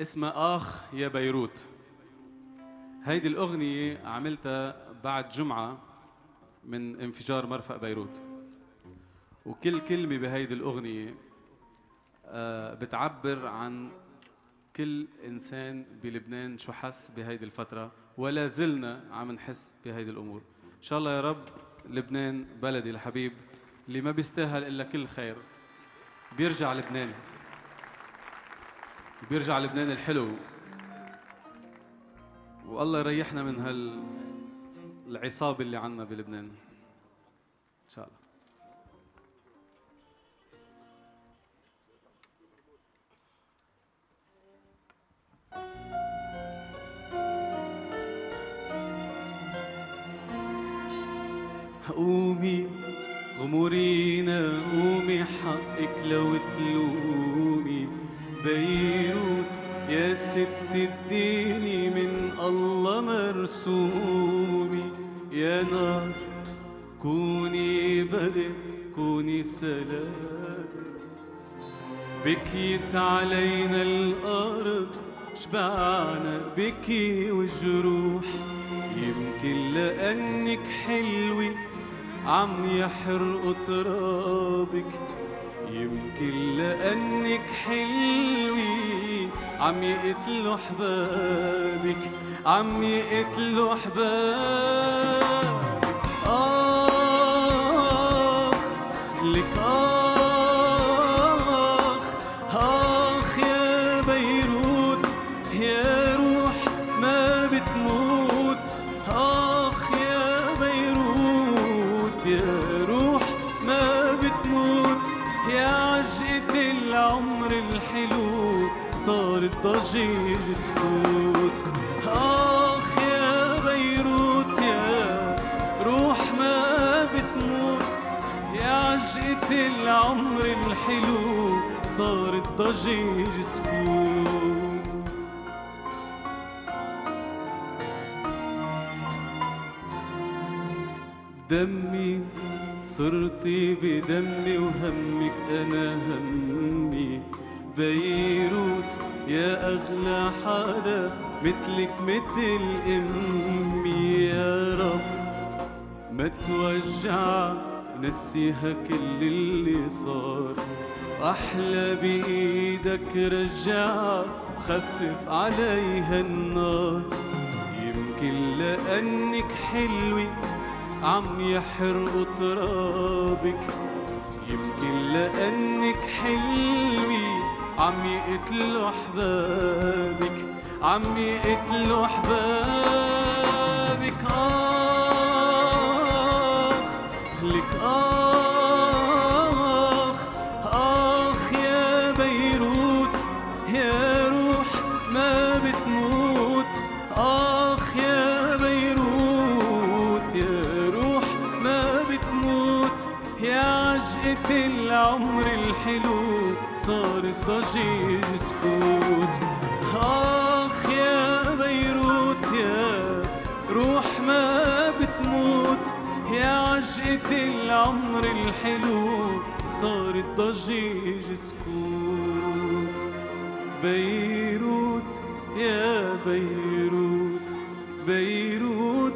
اسمها آخ يا بيروت. هيدي الأغنية عملتها بعد جمعة من انفجار مرفأ بيروت. وكل كلمة بهيدي الأغنية آه، بتعبر عن كل إنسان بلبنان شو حس بهيدي الفترة ولا زلنا عم نحس بهيدي الأمور. إن شاء الله يا رب لبنان بلدي الحبيب اللي ما بيستاهل إلا كل خير بيرجع لبنان. بيرجع لبنان الحلو. والله يريحنا من هال العصابة اللي عنا بلبنان. إن شاء الله. قومي غمورينا قومي حقك لو تلومي. بيروت يا ست الديني من الله مرسومي. يا نار كوني برد كوني سلام. بكيت علينا الأرض شبعنا بكي وجروح يمكن لأنك حلوة عم يحرقوا ترابك يمكن لأنك حلوة عم يقتلوا حبابك عم يقتلوا حبابك. آخ لك آخ آخ يا بيروت يا العمر الحلو صارت ضجيج سكوت آخ يا بيروت يا روح ما بتموت. يا عجقة العمر الحلو صارت ضجيج سكوت دمي صرتي بدمي وهمك أنا همي. بيروت يا أغلى حدا مثلك مثل أمي. يا رب ما توجع نسيها كل اللي صار. أحلى بإيدك رجع خفف عليها النار. يمكن لأنك حلوة عم يحرقوا ترابك. يمكن لأنك حلوة عم يقتلوا أحبابك. عم يقتلوا أحبابك. عجقة العمر الحلو صارت ضجيج سكوت. آخ يا بيروت يا روح ما بتموت. يا عجقة العمر الحلو صارت ضجيج سكوت. بيروت يا بيروت بيروت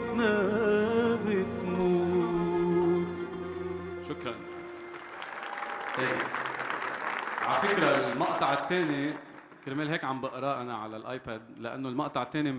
على فكرة المقطع الثاني كرمال هيك عم بقراه أنا على الآيباد لأنه المقطع الثاني